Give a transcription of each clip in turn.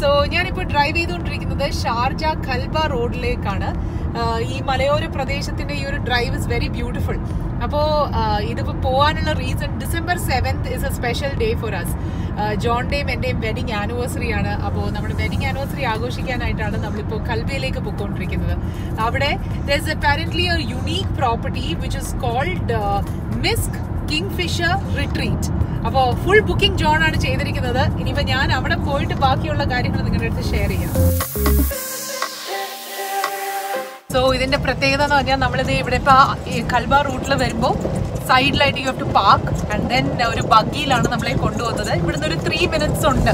So ഞാനിപ്പോൾ drive ചെയ്തുകൊണ്ടിരിക്കുന്നത് Sharjah ഖൽബ റോഡിലേക്കാണ്. ഈ മലയോര പ്രദേശത്തിന്റെ ഈ ഒരു ഡ്രൈവ് ഇസ് വെരി ബ്യൂട്ടിഫുൾ അപ്പോൾ ഇതിപ്പോൾ പോകാനുള്ള reason December seventh is a special day for us ജോണിന്റെയും എന്റെയും വെഡിങ് ആനിവേഴ്സറി ആണ്. അപ്പോൾ നമ്മൾ വെഡിങ് ആനിവേഴ്സറി ആഘോഷിക്കാനായിട്ടാണ് നമ്മളിപ്പോൾ കൽബയിലേക്ക് പോയിക്കൊണ്ടിരിക്കുന്നത്. അവിടെ ദർ അപ്പാരന്റ്ലി ഒരു unique property which is called Mysk Kingfisher retreat അപ്പോൾ ഫുൾ ബുക്കിംഗ് ജോൺ ആണ് ചെയ്തിരിക്കുന്നത്. ഇനിയിപ്പോൾ ഞാൻ അവിടെ പോയിട്ട് ബാക്കിയുള്ള കാര്യങ്ങൾ നിങ്ങളുടെ അടുത്ത് ഷെയർ ചെയ്യാം. സോ ഇതിന്റെ പ്രത്യേകത എന്ന് പറഞ്ഞാൽ നമ്മളിത് ഇവിടെ ഇപ്പൊ ഈ കൽബ റൂട്ടിൽ വരുമ്പോൾ സൈഡിലായിട്ട് you have to park and then ഒരു ബഗ്ഗിയിലാണ് നമ്മളെ കൊണ്ടുപോകുന്നത്. ഇവിടുന്ന് ഒരു ത്രീ മിനിറ്റ്സ് ഉണ്ട്.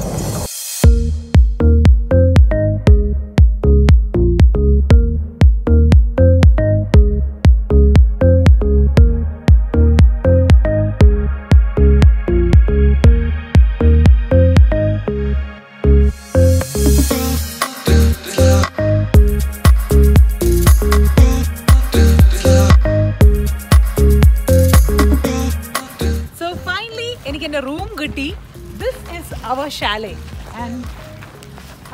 കിട്ടി. This is our chalet and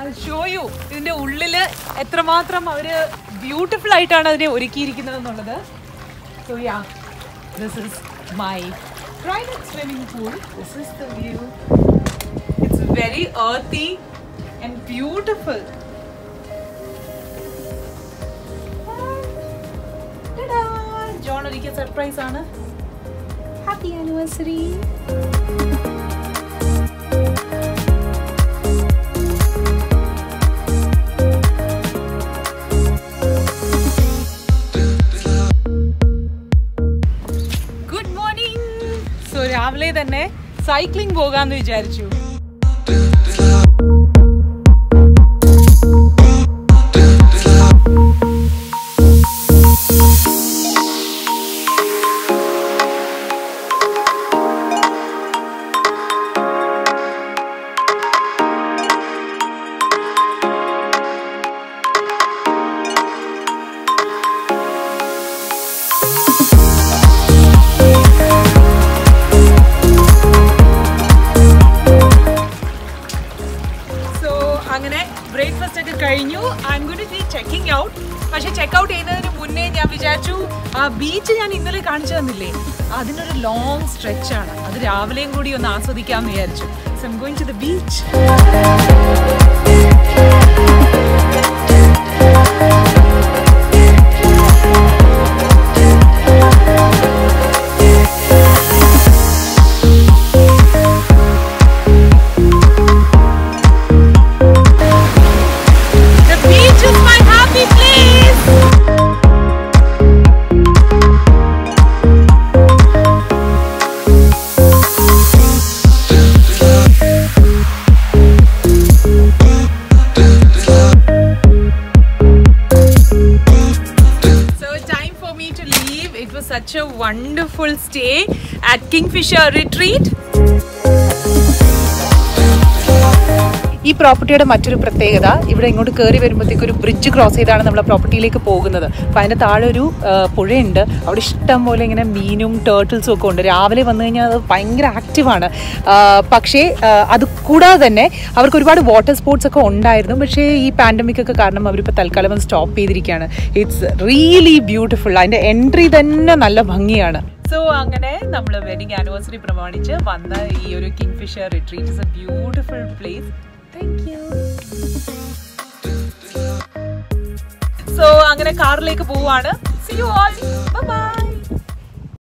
I show you ഇതിന്റെ ഉള്ളിൽ എത്രമാത്രം അവർ ബ്യൂട്ടിഫുൾ ആയിട്ടാണ് അതിനെ ഒരുക്കിയിരിക്കുന്നത് എന്നുള്ളത് so yeah this is my private swimming pool this is the view it's very earthy beautiful John ഒരിക്കൽ സർപ്രൈസ് ആണ്. ഹാപ്പി ആനിവേഴ്സറി രാവിലെ തന്നെ സൈക്ലിംഗ് പോകാമെന്ന് വിചാരിച്ചു. ചെക്കിംഗ് ഔട്ട് പക്ഷെ ചെക്ക് ഔട്ട് ചെയ്യുന്നതിന് മുന്നേ ഞാൻ വിചാരിച്ചു ആ ബീച്ച് ഞാൻ ഇന്നലെ കാണിച്ചു തന്നില്ലേ? അതിനൊരു ലോങ് സ്ട്രെച്ച് ആണ്. അത് രാവിലെയും കൂടി ഒന്ന് ആസ്വദിക്കാമെന്ന് വിചാരിച്ചു. So going to the beach It was such a wonderful stay at Kingfisher Retreat. ഈ പ്രോപ്പർട്ടിയുടെ മറ്റൊരു പ്രത്യേകത ഇവിടെ ഇങ്ങോട്ട് കയറി വരുമ്പോഴത്തേക്ക് ഒരു ബ്രിഡ്ജ് ക്രോസ് ചെയ്താണ് നമ്മൾ പ്രോപ്പർട്ടിയിലേക്ക് പോകുന്നത്. അപ്പം അതിന്റെ താഴെ ഒരു പുഴയുണ്ട്. അവിടെ ഇഷ്ടം പോലെ ഇങ്ങനെ മീനും ടേർട്ടിൽസും ഒക്കെ ഉണ്ട്. രാവിലെ വന്നു കഴിഞ്ഞാൽ അത് ഭയങ്കര ആക്റ്റീവാണ് പക്ഷേ അത് കൂടാതെ തന്നെ അവർക്ക് ഒരുപാട് വാട്ടർ സ്പോർട്സ് ഒക്കെ ഉണ്ടായിരുന്നു. പക്ഷേ ഈ പാൻഡമിക് ഒക്കെ കാരണം അവരിപ്പോൾ തൽക്കാലം സ്റ്റോപ്പ് ചെയ്തിരിക്കുകയാണ്. ഇറ്റ്സ് റിയലി ബ്യൂട്ടിഫുൾ അതിന്റെ എൻട്രി തന്നെ നല്ല ഭംഗിയാണ്. സോ അങ്ങനെ നമ്മൾ വെഡിങ് ആനിവേഴ്സറി പ്രമാണിച്ച് വന്ന ഈ ഒരു Kingfisher retreat is a beautiful place so അങ്ങനെ കാറിലേക്ക് പോവാണ്. C you all by